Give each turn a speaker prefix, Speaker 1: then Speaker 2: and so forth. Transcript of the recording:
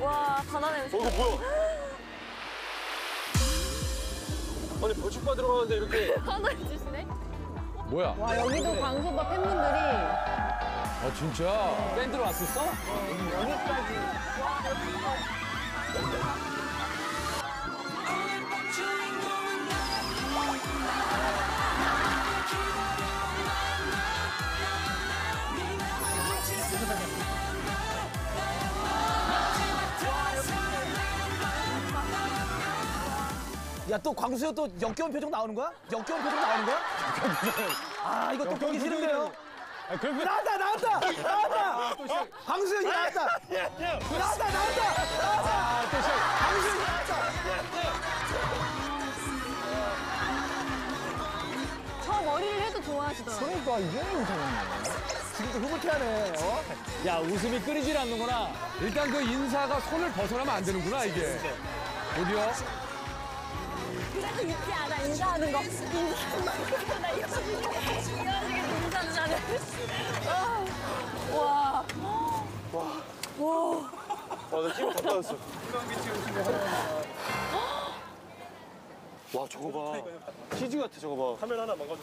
Speaker 1: 와, 바다 냄새.
Speaker 2: 어, 이거 뭐야? 아니, 벌칙바 들어가는데 이렇게.
Speaker 1: 하늘 주시네?
Speaker 3: 뭐야?
Speaker 4: 와 여기도 광소바 팬분들이
Speaker 3: 아 진짜? 밴드로 왔었어?
Speaker 5: 야 또 광수야 또 역겨운 표정 나오는 거야? 역겨운 표정 나오는 거야? 아 이거 또 보기 싫은데요?
Speaker 3: 아, 그럼
Speaker 5: 나왔다 나왔다 나왔다 광수 형이 나왔다 나왔다 나왔다 나왔다
Speaker 3: 또 시작.
Speaker 5: 광수 형이 나왔다
Speaker 1: 저 머리를 해도 좋아하시더라고요.
Speaker 5: 그러니까 이게 이상하네 지금도 흐뭇해하네 어?
Speaker 3: 야 웃음이 끊이질 않는구나. 일단 그 인사가 손을 벗어나면 안 되는구나 이게. 어디요?
Speaker 1: 그래도 있지 않아, 인사하는 거. 인사하는 거. 나 이런 식으로, 인사는 안 해. 아, 와.
Speaker 2: 와, 나 힘이 다 빠졌어. 와, 저거 봐. 치즈 같아, 저거 봐. 카메라 하나 망가졌어.